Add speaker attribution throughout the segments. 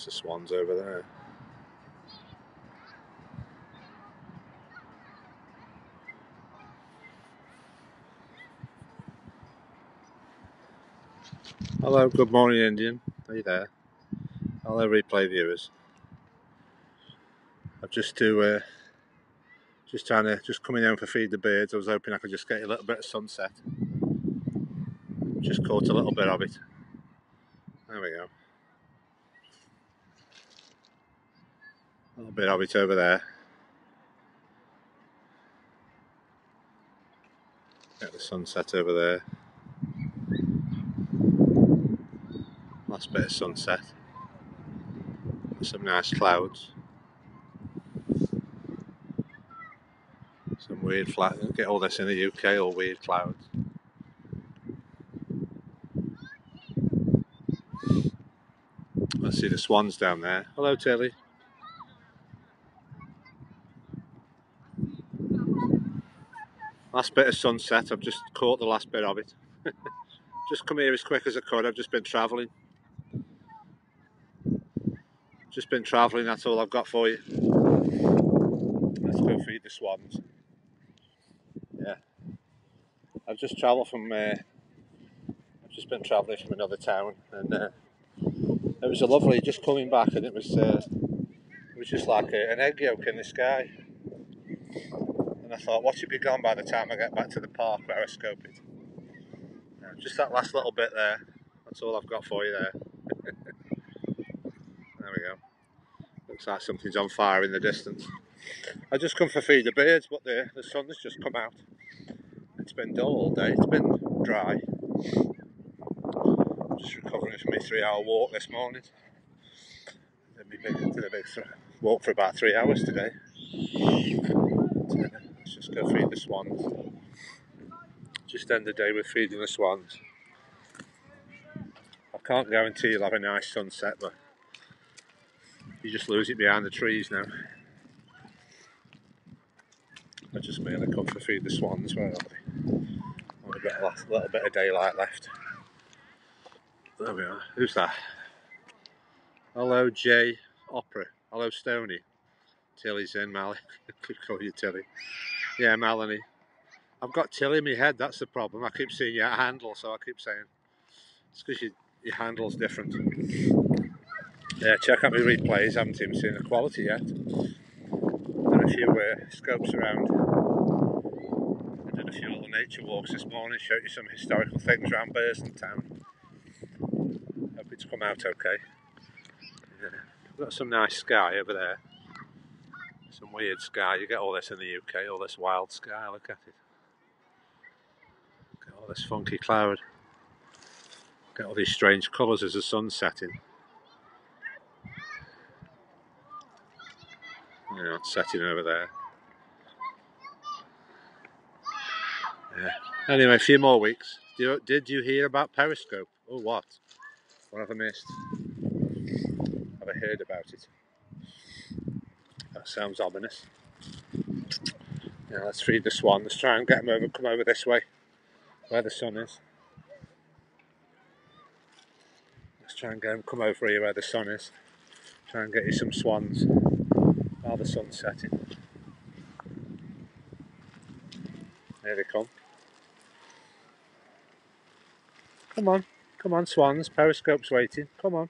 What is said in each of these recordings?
Speaker 1: There's the swans over there. Hello, good morning, Indian. Are you there? Hello, replay viewers. I've just to uh, just trying to just coming home for feed the birds. I was hoping I could just get a little bit of sunset. Just caught a little bit of it. There we go. Little bit of it over there. Get the sunset over there. Last bit of sunset. Some nice clouds. Some weird flat. Get all this in the UK, all weird clouds. I see the swans down there. Hello, Tilly. Last bit of sunset. I've just caught the last bit of it. just come here as quick as I could. I've just been travelling. Just been travelling. That's all I've got for you. Let's go feed the swans. Yeah. I've just travelled from. Uh, I've just been travelling from another town, and uh, it was a lovely. Just coming back, and it was. Uh, it was just like a, an egg yolk in the sky. And I thought, what should be gone by the time I get back to the park where I scope it. just that last little bit there. That's all I've got for you there. there we go. Looks like something's on fire in the distance. I just come for feed the birds, but the, the sun's just come out. It's been dull all day. It's been dry. I'm Just recovering from my three-hour walk this morning. Did, big, did a big walk for about three hours today. Go feed the swans. Just end the day with feeding the swans. I can't guarantee you'll have a nice sunset, but you just lose it behind the trees now. I just merely come for feed the swans. Where are they? a bit last, little bit of daylight left. There we are. Who's that? Hello, Jay Opera. Hello, Stony. Tilly's in, Mally. Could call you Tilly. Yeah, Melanie. I've got Tilly in my head, that's the problem. I keep seeing your handle, so I keep saying it's because you, your handle's different. Yeah, check out my replays. I haven't even seen the quality yet. Done a few uh, scopes around. I did a few little nature walks this morning, showed you some historical things around Burslem town. Hope it's come out okay. Yeah. We've got some nice sky over there. Some weird sky. You get all this in the UK, all this wild sky. Look at it. Get all this funky cloud. Get all these strange colours as the sun's setting. You know, it's setting over there. Yeah. Anyway, a few more weeks. Did you, did you hear about Periscope? Oh, what? What have I missed? Have I heard about it? That sounds ominous. Now let's feed the swan. Let's try and get them over, come over this way, where the sun is. Let's try and get them come over here where the sun is. Try and get you some swans while the sun's setting. There they come. Come on, come on, swans. Periscope's waiting. Come on.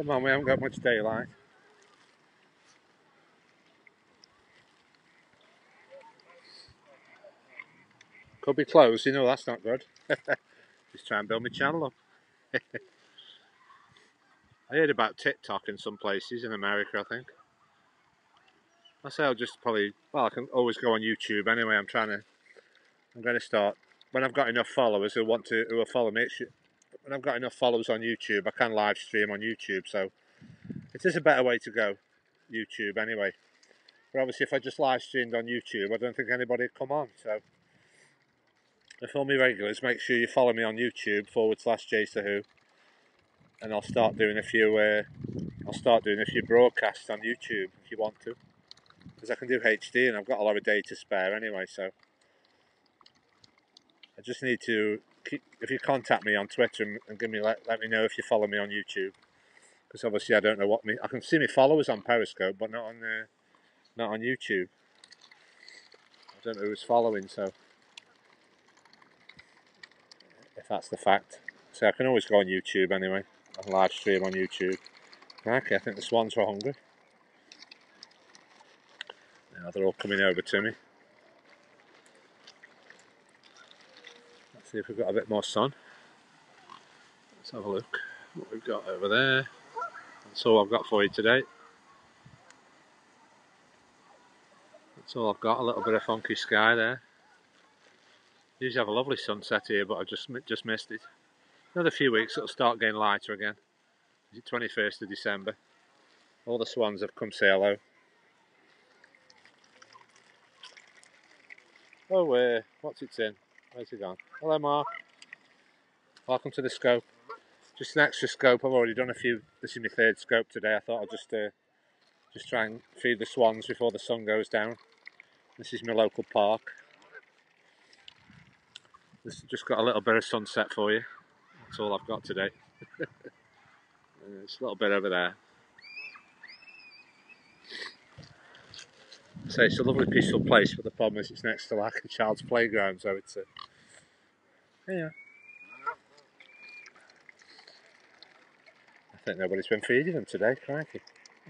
Speaker 1: Come on, we haven't got much daylight. Could be closed, you know that's not good. Just try and build my channel up. I heard about TikTok in some places in America, I think. I say I'll just probably, well, I can always go on YouTube anyway. I'm trying to, I'm going to start, when I've got enough followers who want to, who will follow me, when I've got enough followers on YouTube, I can live stream on YouTube. So it is a better way to go, YouTube anyway. But obviously, if I just live streamed on YouTube, I don't think anybody would come on. So if all my regulars, make sure you follow me on YouTube forward slash Who, and I'll start doing a few. Uh, I'll start doing a few broadcasts on YouTube if you want to, because I can do HD and I've got a lot of data spare anyway. So I just need to if you contact me on Twitter and, and give me let, let me know if you follow me on YouTube because obviously I don't know what me I can see my followers on Periscope but not on uh, not on YouTube. I don't know who's following so if that's the fact. So I can always go on YouTube anyway and live stream on YouTube. Okay, I think the swans were hungry. Now they're all coming over to me. See if we've got a bit more sun. Let's have a look what we've got over there. That's all I've got for you today. That's all I've got, a little bit of funky sky there. Usually have a lovely sunset here, but I just just missed it. Another few weeks, it'll start getting lighter again. It's 21st of December. All the swans have come say hello. Oh, uh, what's it in? Where's he gone? Hello, Mark. Welcome to the scope. Just an extra scope. I've already done a few. This is my third scope today. I thought I'd just uh, just try and feed the swans before the sun goes down. This is my local park. This just got a little bit of sunset for you. That's all I've got today. it's a little bit over there. So it's a lovely peaceful place, but the problem is it's next to like a child's playground, so it's a yeah. I think nobody's been feeding them today, crikey.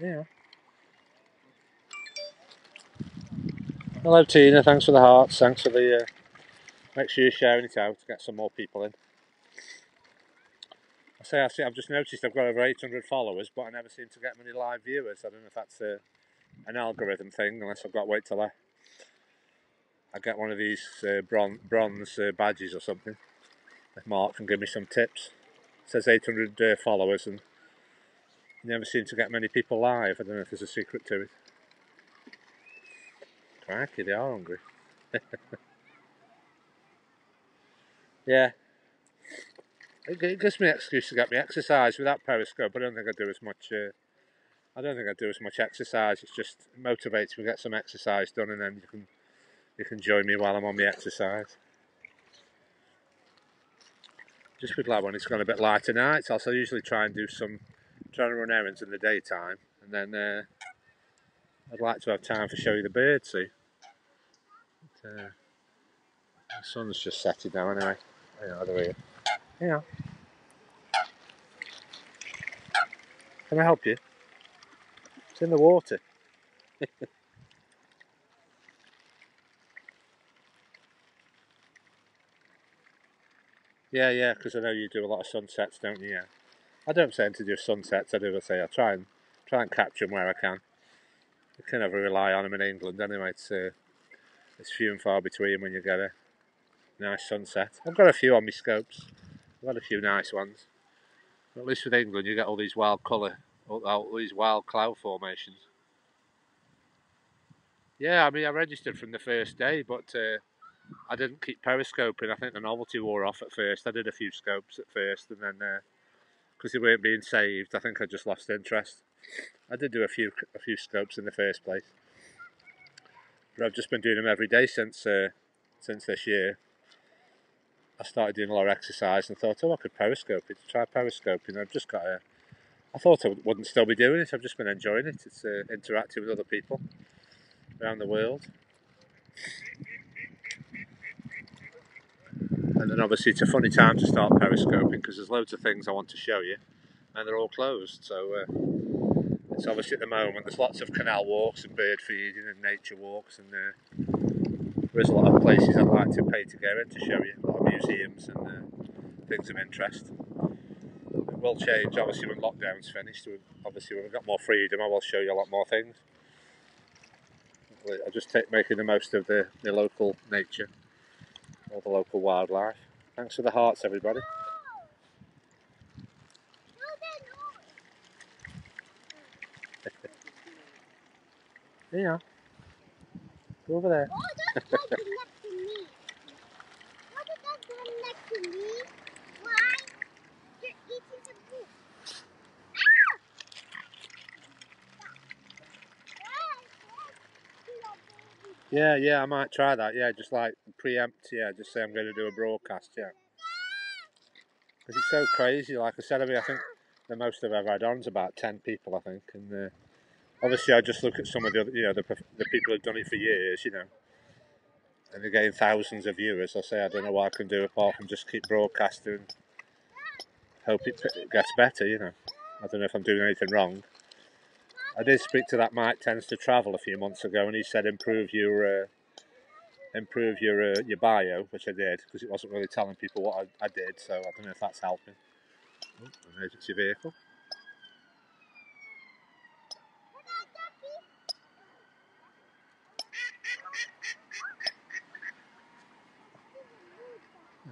Speaker 1: Yeah. Hello Tina, thanks for the hearts, thanks for the uh, make sure you're sharing it out to get some more people in. I say I see I've just noticed I've got over 800 followers but I never seem to get many live viewers. I don't know if that's a an algorithm thing, unless I've got to wait till I, I get one of these uh, bron bronze uh, badges or something. Mark can give me some tips. It says 800 uh, followers and never seem to get many people live. I don't know if there's a secret to it. Crikey, they are hungry. yeah. It, it gives me an excuse to get me exercise without Periscope. I don't think I do as much uh, I don't think I do as much exercise. It's just motivates me to get some exercise done, and then you can you can join me while I'm on the exercise. Just be glad when it's gone a bit lighter nights. Also, I usually try and do some trying to run errands in the daytime, and then uh, I'd like to have time for show you the birds. See, but, uh, the sun's just setting now anyway. Yeah, over here. Yeah. Can I help you? It's in the water. yeah, yeah, because I know you do a lot of sunsets, don't you? Yeah. I don't say to do sunsets. I do say I try and try and capture them where I can. You can never rely on them in England anyway. It's uh, it's few and far between when you get a nice sunset. I've got a few on my scopes. I've got a few nice ones. But at least with England, you get all these wild colour all, all these wild cloud formations. Yeah, I mean, I registered from the first day, but uh, I didn't keep periscoping. I think the novelty wore off at first. I did a few scopes at first, and then because uh, they weren't being saved, I think I just lost interest. I did do a few a few scopes in the first place, but I've just been doing them every day since uh, since this year. I started doing a lot of exercise and thought, oh, I could periscope it. Try periscoping. I've just got a I thought I wouldn't still be doing it. I've just been enjoying it. It's uh, interacting with other people around the world. And then obviously it's a funny time to start periscoping because there's loads of things I want to show you and they're all closed. So uh, it's obviously at the moment there's lots of canal walks and bird feeding and nature walks and uh, there's a lot of places I'd like to pay to go in to show you, a lot of museums and uh, things of interest It will change obviously when lockdown's finished. Obviously, when we've got more freedom, I will show you a lot more things. I'll just take making the most of the, the local nature, all the local wildlife. Thanks for the hearts, everybody. yeah. Go over there. Oh, Yeah, yeah, I might try that. Yeah, just like preempt, yeah, just say I'm going to do a broadcast, yeah. Because it's so crazy, like I said, I mean, I think the most I've ever had on is about 10 people, I think, and uh, obviously I just look at some of the other, you know, the, the people who've done it for years, you know, and they're getting thousands of viewers. I say I don't know what I can do apart from just keep broadcasting, hope it gets better, you know. I don't know if I'm doing anything wrong. I did speak to that Mike Tends to Travel a few months ago, and he said improve your uh, improve your uh, your bio, which I did because it wasn't really telling people what I, I, did. So I don't know if that's helping. Oh, emergency vehicle.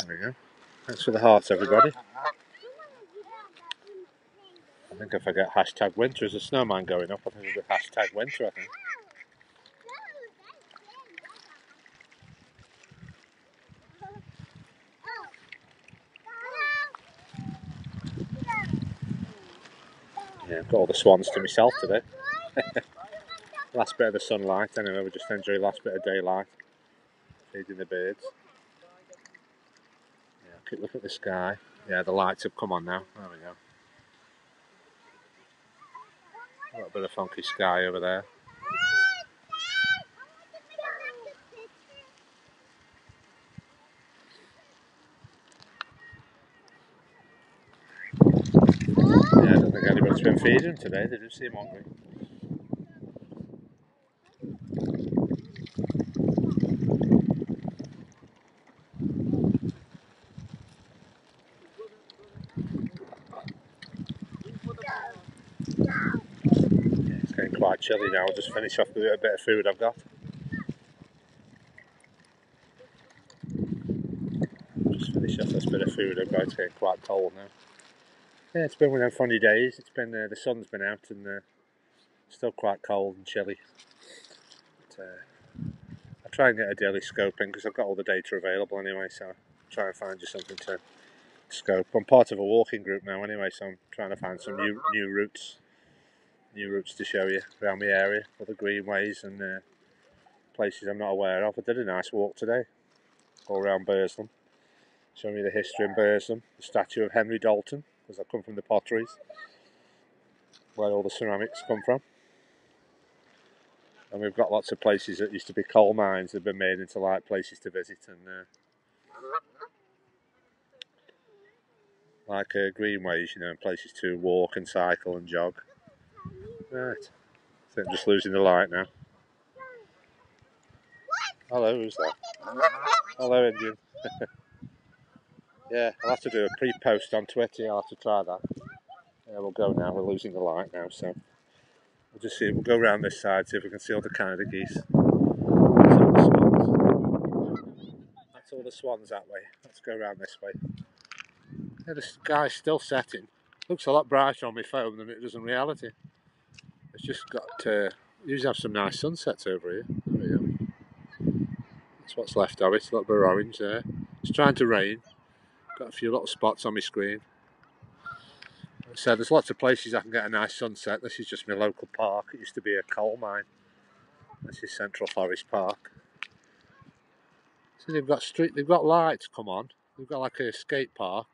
Speaker 1: There we go. Thanks for the hearts, everybody. I think if I get hashtag winter, is a snowman going up? I think it'll be hashtag winter, I think. Yeah, I've got all the swans to myself today. last bit of the sunlight, anyway, we just enjoy last bit of daylight. Feeding the birds. Yeah, keep looking at the sky. Yeah, the lights have come on now. There we go. A little bit of funky sky over there. Yeah, I don't think anybody's been feeding today. They do seem hungry. Chilly now. I'll just finish off with a bit of food I've got. Just finish off this bit of food I've got. It's getting quite cold now. Yeah, it's been one of them funny days. It's been uh, the sun's been out and uh, still quite cold and chilly. But, uh, I try and get a daily scoping because I've got all the data available anyway. So I try and find you something to scope. I'm part of a walking group now anyway, so I'm trying to find some new new routes new routes to show you around the area, other greenways and uh, places I'm not aware of. I did a nice walk today, all around Burslem, showing me the history in Burslem, the statue of Henry Doulton, because I come from the potteries, where all the ceramics come from. And we've got lots of places that used to be coal mines that have been made into like places to visit and uh, like uh, greenways, you know, and places to walk and cycle and jog. Right. I think I'm just losing the light now. Hello, who's that? Hello, Indian. yeah, I'll have to do a pre-post on Twitter. I'll have to try that. Yeah, we'll go now. We're losing the light now, so we'll just see. We'll go around this side, see if we can see all the Canada geese. That's all the swans. That's all the swans that way. Let's go around this way. Yeah, the sky's still setting. Looks a lot brighter on my phone than it does in reality. It's just got, uh, usually have some nice sunsets over here. There we go. That's what's left of it, a little bit of orange there. It's trying to rain. Got a few little spots on my screen. So there's lots of places I can get a nice sunset. This is just my local park. It used to be a coal mine. This is Central Forest Park. So they've got street, they've got lights come on. They've got like a skate park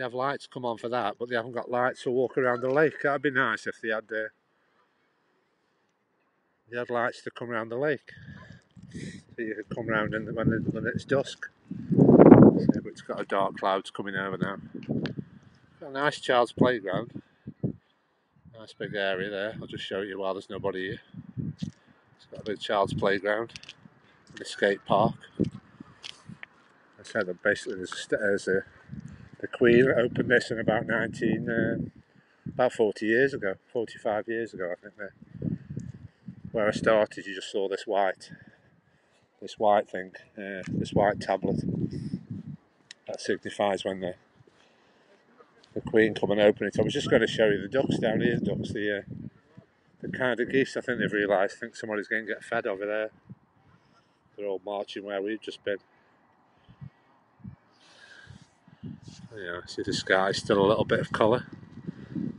Speaker 1: they have lights come on for that, but they haven't got lights to walk around the lake. That'd be nice if they had uh, they had lights to come around the lake. So you could come around in the, when, when it's dusk. So, it's got a dark clouds coming over now. Got a nice child's playground. Nice big area there. I'll just show you while there's nobody here. It's got a big child's playground and a skate park. I said that basically there's a, there's a the Queen opened this in about 19, uh, about 40 years ago, 45 years ago, I think. Where I started, you just saw this white, this white thing, uh, this white tablet. That signifies when the the Queen come and open it. I was just going to show you the ducks down here, ducks, the uh, the kind of geese. I think they've realised. Think somebody's going to get fed over there. They're all marching where we've just been. Yeah, see the sky still a little bit of colour.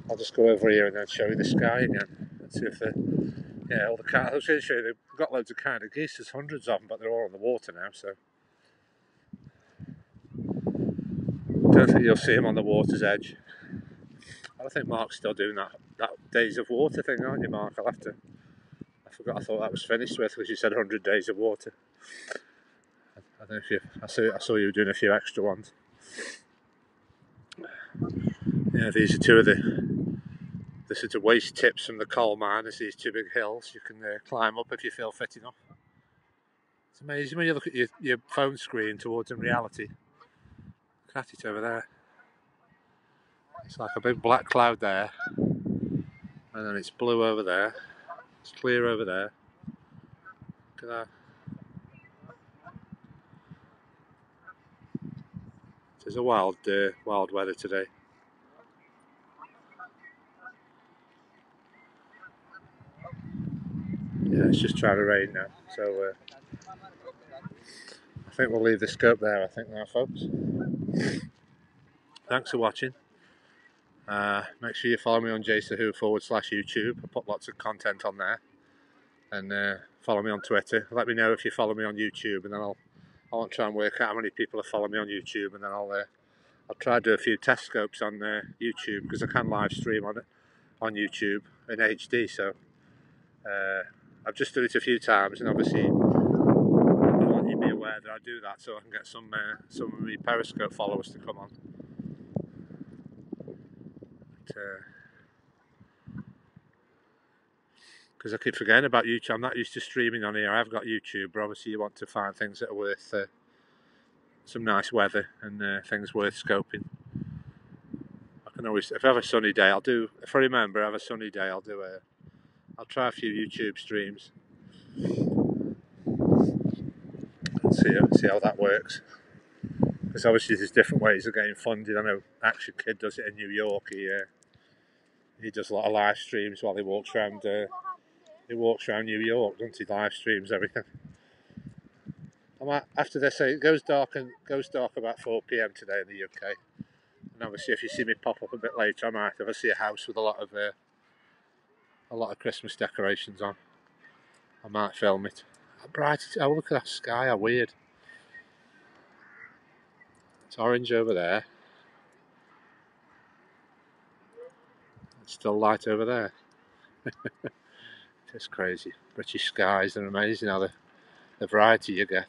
Speaker 1: I'll just go over here and then show you the sky again. See if the Yeah, all the cat. I was going to show you, they've got loads of kind of geese. There's hundreds of them, but they're all on the water now. So don't think you'll see them on the water's edge. I think Mark's still doing that that days of water thing, aren't you, Mark? I'll have to. I forgot. I thought that was finished with because you said 100 days of water. I don't know if you. I saw. I saw you doing a few extra ones. Yeah, these are two of the the sort of waste tips from the coal mine. There's these two big hills you can uh, climb up if you feel fit enough. It's amazing when you look at your, your phone screen towards in reality. Look at it over there. It's like a big black cloud there, and then it's blue over there. It's clear over there. Look at that. It's a wild, uh, wild weather today. Yeah, it's just trying to rain now. So uh, I think we'll leave the scope there. I think now, folks. Thanks for watching. Uh, make sure you follow me on Who forward slash YouTube. I put lots of content on there. And uh, follow me on Twitter. Let me know if you follow me on YouTube, and then I'll I'll try and work out how many people are following me on YouTube, and then I'll uh, I'll try to do a few test scopes on uh, YouTube because I can live stream on it on YouTube in HD. So uh, I've just done it a few times, and obviously I want you to be aware that I do that so I can get some uh, some of my Periscope followers to come on. Because I keep forgetting about YouTube. I'm not used to streaming on here. I've got YouTube, but obviously you want to find things that are worth uh, some nice weather and uh, things worth scoping. I can always, if I have a sunny day, I'll do. If I remember, I have a sunny day, I'll do a. I'll try a few YouTube streams. And see see how that works. Because obviously there's different ways of getting funded. I know Action Kid does it in New York. He uh, he does a lot of live streams while he walks around. Uh, he walks around New York, doesn't he? Live streams everything. after this, it goes dark and goes dark about 4 p.m. today in the UK. And obviously, if you see me pop up a bit later, I might if I see a house with a lot of uh, a lot of Christmas decorations on. I might film it. How bright! Oh, look at that sky! How weird. It's orange over there. It's still light over there. it's crazy. British skies are amazing how the, the variety you get.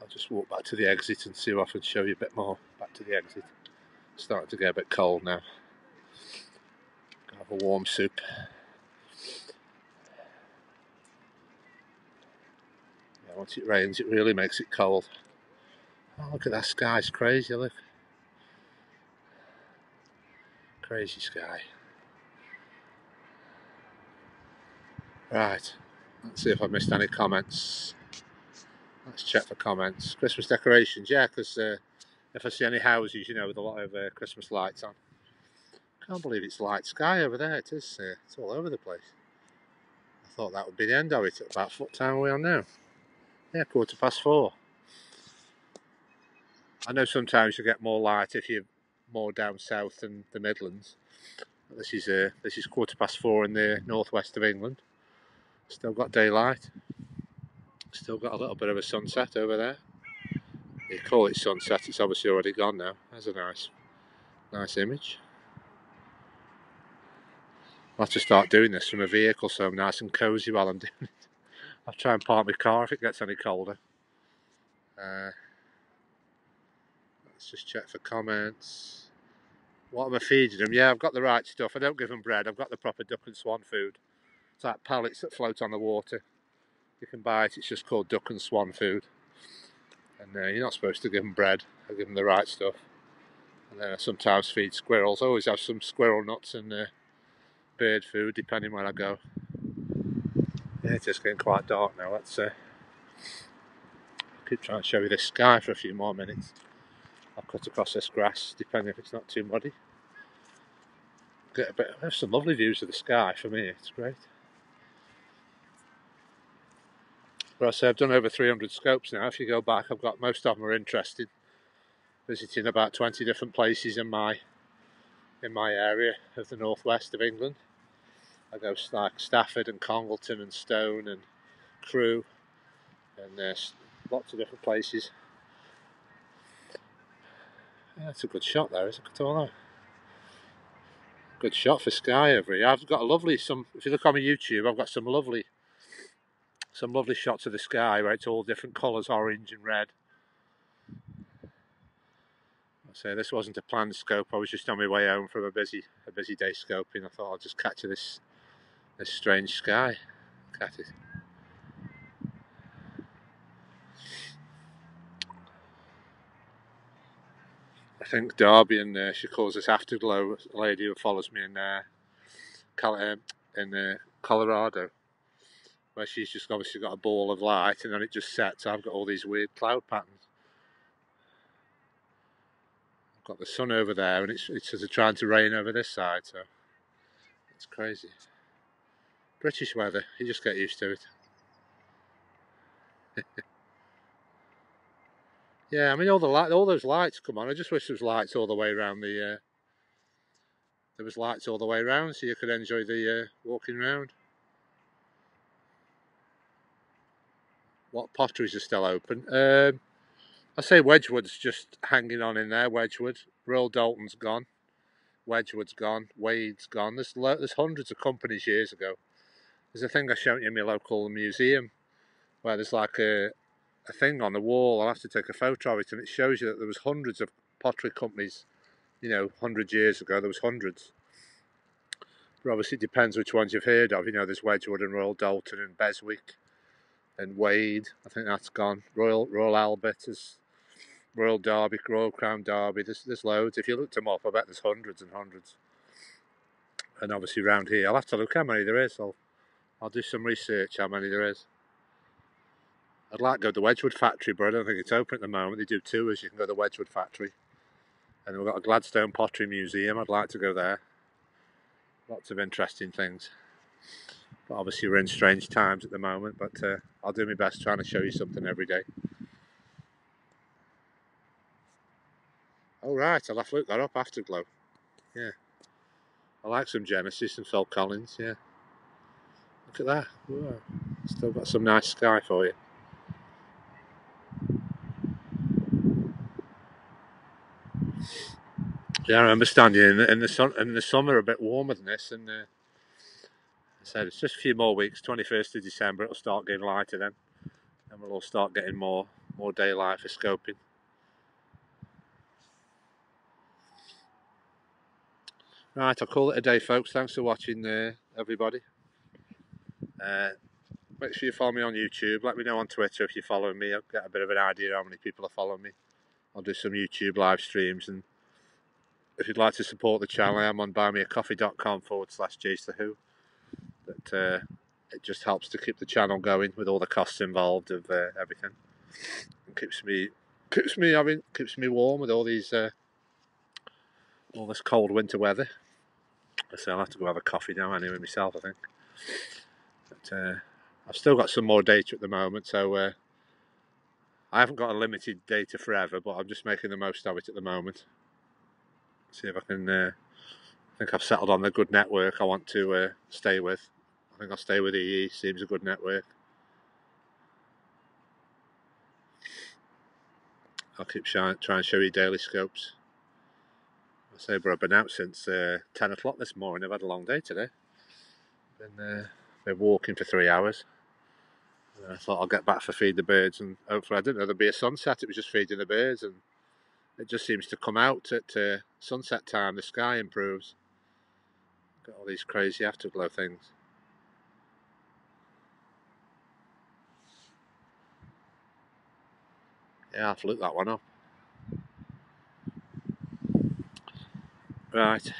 Speaker 1: I'll just walk back to the exit and see if I can show you a bit more. Back to the exit. It's starting to get a bit cold now. Have a warm soup. once it rains, it really makes it cold. Oh, look at that sky, it's crazy, look. Crazy sky. Right, let's see if I've missed any comments. Let's check for comments. Christmas decorations, yeah, because uh, if I see any houses, you know, with a lot of uh, Christmas lights on. Can't believe it's light sky over there. It is. Uh, it's all over the place. I thought that would be the end of it. At about what time are we on now? Yeah, quarter past four. I know sometimes you get more light if you're more down south than the Midlands. This is uh, this is quarter past four in the northwest of England. Still got daylight. Still got a little bit of a sunset over there. You call it sunset, it's obviously already gone now. That's a nice, nice image. I'll have to start doing this from a vehicle so I'm nice and cosy while I'm doing it. I'll try and park my car if it gets any colder. Uh, just check for comments. What am I feeding them? Yeah, I've got the right stuff. I don't give them bread. I've got the proper duck and swan food. It's like pellets that float on the water. You can buy it. It's just called duck and swan food. And uh, you're not supposed to give them bread. I give them the right stuff. And then I sometimes feed squirrels. I always have some squirrel nuts and uh, bird food, depending where I go. Yeah, it's just getting quite dark now. Let's uh, keep trying to show you the sky for a few more minutes. I'll cut across this grass, depending if it's not too muddy. Get a bit. There's some lovely views of the sky for me. It's great. But I say I've done over 300 scopes now. If you go back, I've got most of them are interested. Visiting about 20 different places in my in my area of the northwest of England. I go like Stafford and Congleton and Stone and Crewe and uh, there's lots of different places. Yeah, that's a good shot there, isn't it? All Good shot for Sky over here. I've got a lovely some. If you look on my YouTube, I've got some lovely, some lovely shots of the sky where it's all different colours, orange and red. I say this wasn't a planned scope. I was just on my way home from a busy, a busy day scoping. I thought I'll just catch this, this strange sky. Catch it. Think Derby, and uh, she calls this Afterglow. Lady who follows me in uh, uh, in uh, Colorado, where she's just obviously got a ball of light, and then it just sets. I've got all these weird cloud patterns. I've got the sun over there, and it's it's trying to rain over this side, so it's crazy. British weather, you just get used to it. Yeah, I mean all the light, all those lights come on. I just wish there was lights all the way around the. Uh, there was lights all the way around, so you could enjoy the uh, walking around. What potteries are still open? Um, I say Wedgwood's just hanging on in there. Wedgwood, Royal Doulton's gone, Wedgwood's gone, Wade's gone. There's there's hundreds of companies years ago. There's a thing I showed you in my local museum where there's like a a thing on the wall. I'll have to take a photo of it, and it shows you that there was hundreds of pottery companies. You know, hundred years ago there was hundreds. But obviously, it depends which ones you've heard of. You know, there's Wedgwood and Royal Doulton and Beswick and Wade. I think that's gone. Royal Royal Albert is Royal Derby, Royal Crown Derby. There's there's loads. If you looked them up, I bet there's hundreds and hundreds. And obviously around here, I'll have to look how many there is. I'll I'll do some research how many there is. I'd like to go to the Wedgwood factory, but I don't think it's open at the moment. They do tours, you can go to the Wedgwood factory. And we've got a Gladstone Pottery Museum, I'd like to go there. Lots of interesting things. But obviously we're in strange times at the moment, but uh, I'll do my best trying to show you something every day. All right, I'll have to look that up, Afterglow. Yeah. I like some Genesis and Phil Collins, yeah. Look at that. Still got some nice sky for you. Yeah, I remember standing in the, in the sun in the summer a bit warmer than this, and uh, I said it's just a few more weeks. Twenty first of December, it'll start getting lighter then, and we'll all start getting more more daylight for scoping. Right, I'll call it a day, folks. Thanks for watching, uh, everybody. Uh, make sure you follow me on YouTube. Let me know on Twitter if you're following me. I'll get a bit of an idea how many people are following me. I'll do some YouTube live streams and if you'd like to support the channel, I am on buymeacoffee.com forward slash Who. But uh, it just helps to keep the channel going with all the costs involved of uh, everything. And keeps me keeps me having keeps me warm with all these uh, all this cold winter weather. So I'll have to go have a coffee now anyway myself, I think. But uh, I've still got some more data at the moment, so uh, I haven't got a limited data forever, but I'm just making the most of it at the moment. See if I can. Uh, I think I've settled on the good network I want to uh, stay with. I think I'll stay with EE. Seems a good network. I'll keep trying to show you daily scopes. I say, but I've been out since uh, 10 o'clock this morning. I've had a long day today. Been, uh, been walking for three hours. I thought I'll get back for feed the birds, and hopefully I didn't know there'd be a sunset. It was just feeding the birds, and it just seems to come out at uh, sunset time. The sky improves. Got all these crazy afterglow things. Yeah, have to look that one up. Right.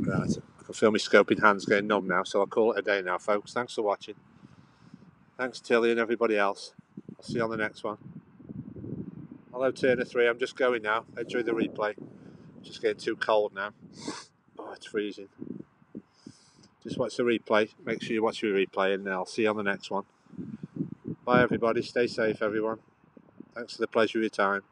Speaker 1: Right. I can feel my scoping hands getting numb now, so I'll call it a day now, folks. Thanks for watching. Thanks, Tilly, and everybody else. I'll see you on the next one. Hello, Turner 3. I'm just going now. Enjoy the replay. Just getting too cold now. Oh, it's freezing. Just watch the replay. Make sure you watch your replay, and I'll see you on the next one. Bye, everybody. Stay safe, everyone. Thanks for the pleasure of your time.